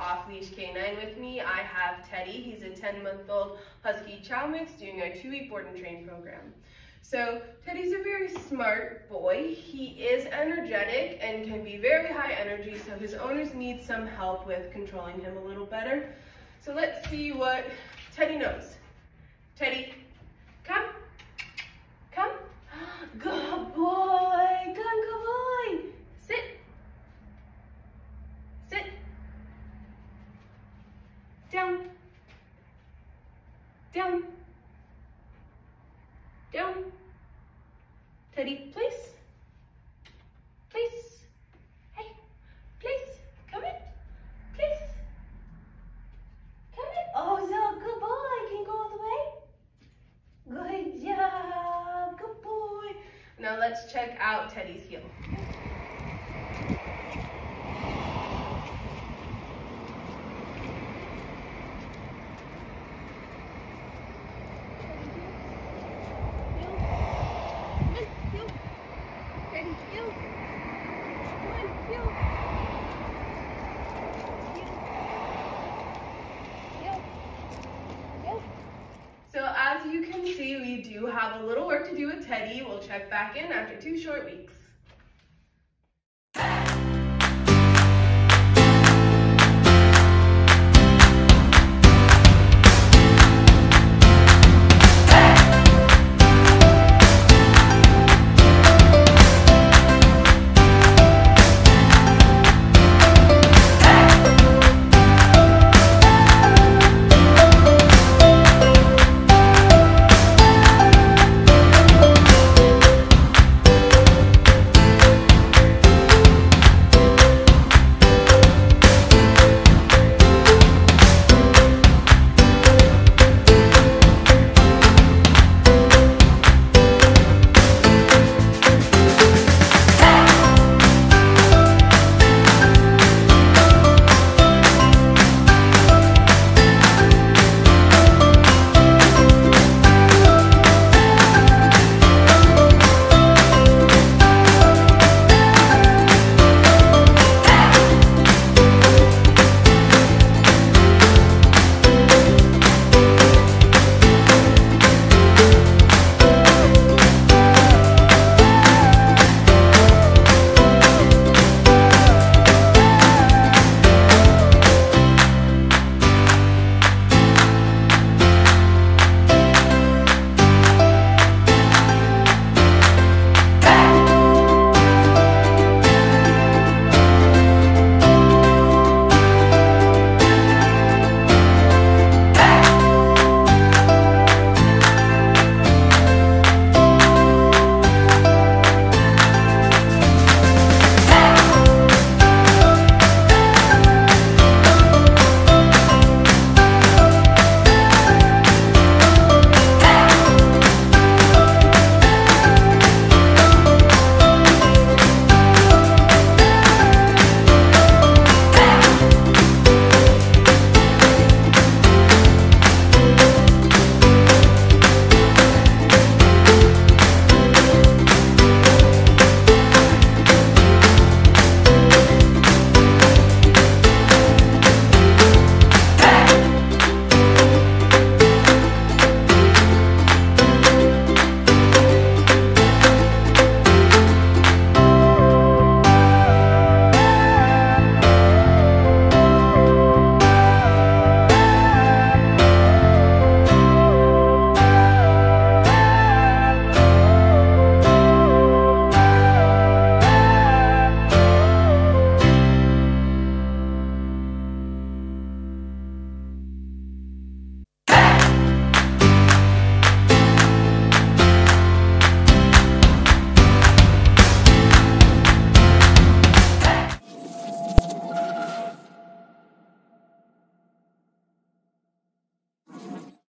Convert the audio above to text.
off-leash canine with me. I have Teddy. He's a 10-month-old Husky Chow Mix doing our two-week board and train program. So Teddy's a very smart boy. He is energetic and can be very high energy, so his owners need some help with controlling him a little better. So let's see what Teddy knows. Teddy, come. Come. Good boy. Come, good boy. Sit. Sit. Down. Down. Down. Teddy, place. Place. Hey, place. Come in. Place. Come in. Oh, so good boy. Can go all the way? Good job. Good boy. Now let's check out Teddy's heel. So as you have a little work to do with Teddy. We'll check back in after two short weeks.